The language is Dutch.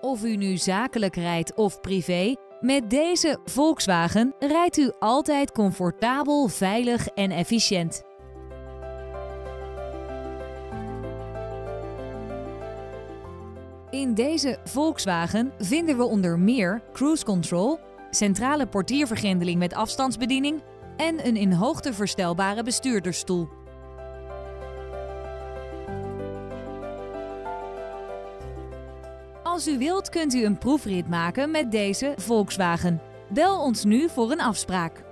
Of u nu zakelijk rijdt of privé, met deze Volkswagen rijdt u altijd comfortabel, veilig en efficiënt. In deze Volkswagen vinden we onder meer cruise control, centrale portiervergrendeling met afstandsbediening en een in hoogte verstelbare bestuurdersstoel. Als u wilt kunt u een proefrit maken met deze Volkswagen. Bel ons nu voor een afspraak.